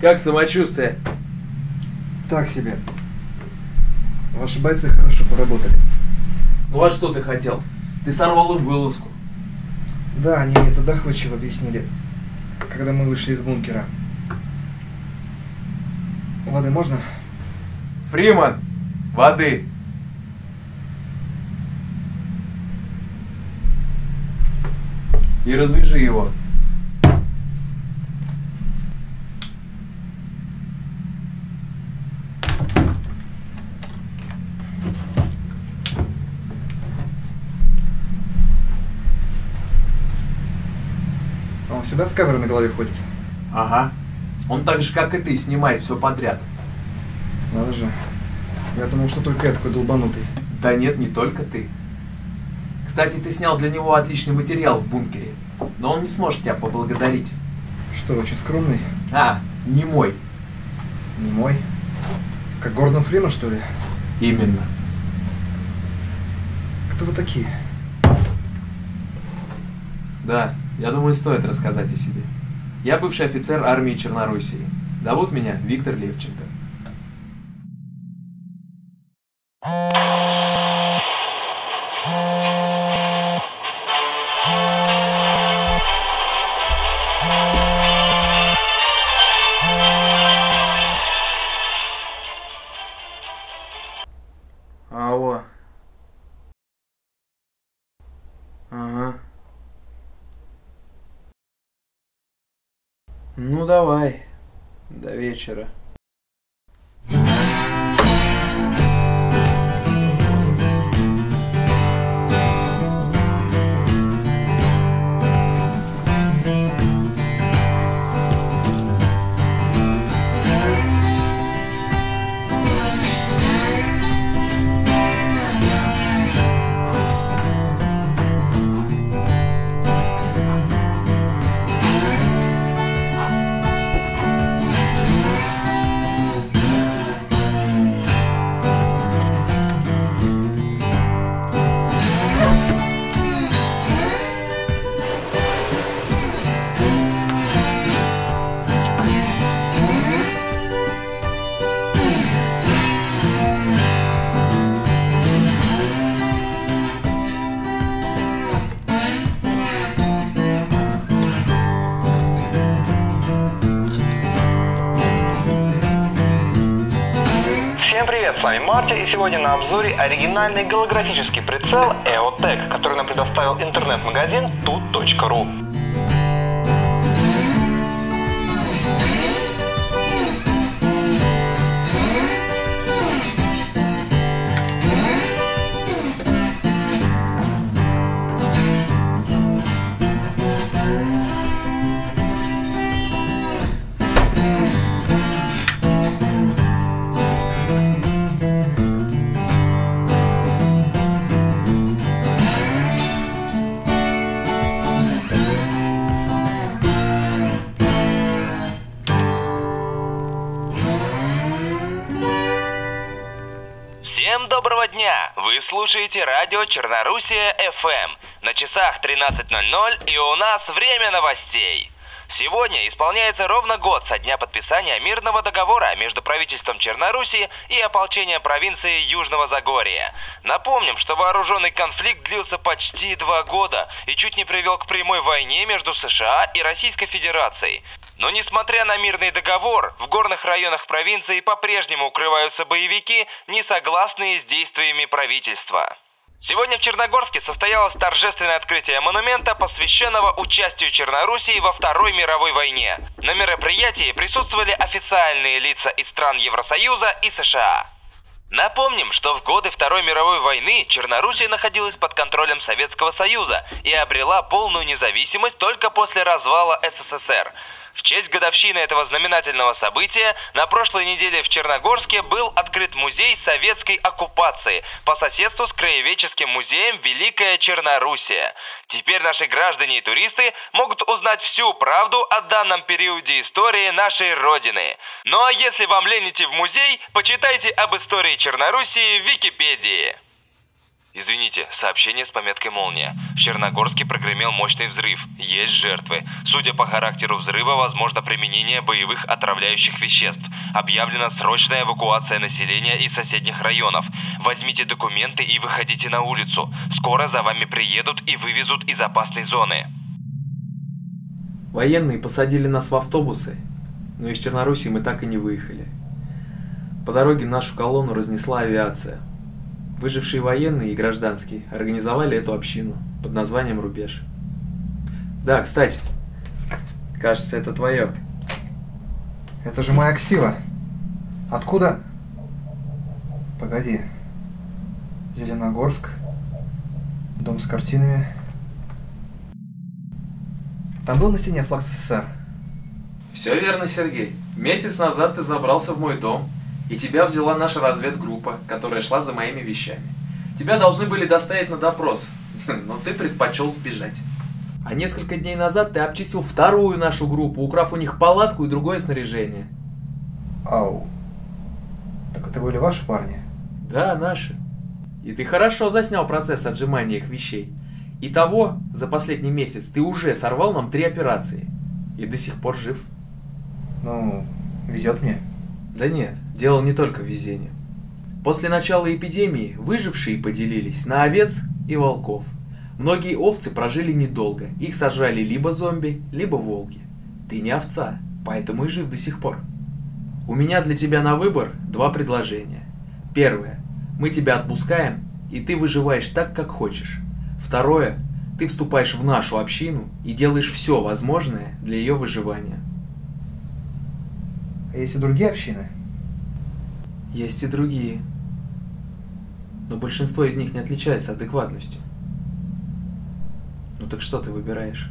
Как самочувствие? Так себе. Ваши бойцы хорошо поработали. Ну а что ты хотел? Ты сорвал им вылазку. Да, они мне это доходчиво объяснили, когда мы вышли из бункера. Воды можно? Фриман, воды. И развяжи его. А всегда с камерой на голове ходит. Ага. Он так же, как и ты, снимает все подряд. Надо же. Я думал, что только я такой долбанутый. Да нет, не только ты. Кстати, ты снял для него отличный материал в бункере. Но он не сможет тебя поблагодарить. Что, очень скромный? А, не мой. Не мой? Как Гордон Фриман, что ли? Именно. Кто вы такие? Да, я думаю, стоит рассказать о себе. Я бывший офицер армии Черноруссии. Зовут меня Виктор Левченко. Алло. Ага. Ну давай. До вечера. Всем привет, с вами Марти, и сегодня на обзоре оригинальный голографический прицел EOTech, который нам предоставил интернет-магазин tut.ru. Всем доброго дня! Вы слушаете радио Черноруссия FM. На часах 13.00 и у нас время новостей. Сегодня исполняется ровно год со дня подписания мирного договора между правительством Черноруссии и ополчением провинции Южного Загорья. Напомним, что вооруженный конфликт длился почти два года и чуть не привел к прямой войне между США и Российской Федерацией. Но несмотря на мирный договор, в горных районах провинции по-прежнему укрываются боевики, не согласные с действиями правительства. Сегодня в Черногорске состоялось торжественное открытие монумента, посвященного участию Черноруссии во Второй мировой войне. На мероприятии присутствовали официальные лица из стран Евросоюза и США. Напомним, что в годы Второй мировой войны Черноруссия находилась под контролем Советского Союза и обрела полную независимость только после развала СССР. В честь годовщины этого знаменательного события на прошлой неделе в Черногорске был открыт музей советской оккупации по соседству с краеведческим музеем Великая Черноруссия. Теперь наши граждане и туристы могут узнать всю правду о данном периоде истории нашей Родины. Ну а если вам лень идти в музей, почитайте об истории Черноруссии в Википедии. Извините, сообщение с пометкой «Молния». В Черногорске прогремел мощный взрыв. Есть жертвы. Судя по характеру взрыва, возможно применение боевых отравляющих веществ. Объявлена срочная эвакуация населения из соседних районов. Возьмите документы и выходите на улицу. Скоро за вами приедут и вывезут из опасной зоны. Военные посадили нас в автобусы, но из Чернорусии мы так и не выехали. По дороге нашу колонну разнесла авиация – Выжившие военные и гражданские организовали эту общину под названием «Рубеж». Да, кстати, кажется, это твое. Это же моя ксива. Откуда? Погоди. Зеленогорск. Дом с картинами. Там был на стене флаг СССР. Все верно, Сергей. Месяц назад ты забрался в мой дом и тебя взяла наша разведгруппа, которая шла за моими вещами. Тебя должны были доставить на допрос, но ты предпочел сбежать. А несколько дней назад ты обчистил вторую нашу группу, украв у них палатку и другое снаряжение. Ау. Так это были ваши парни? Да, наши. И ты хорошо заснял процесс отжимания их вещей. Итого, за последний месяц ты уже сорвал нам три операции. И до сих пор жив. Ну, везет мне. Да нет, дело не только в везении. После начала эпидемии выжившие поделились на овец и волков. Многие овцы прожили недолго, их сожрали либо зомби, либо волки. Ты не овца, поэтому и жив до сих пор. У меня для тебя на выбор два предложения. Первое. Мы тебя отпускаем, и ты выживаешь так, как хочешь. Второе. Ты вступаешь в нашу общину и делаешь все возможное для ее выживания. А есть и другие общины? Есть и другие. Но большинство из них не отличается адекватностью. Ну так что ты выбираешь?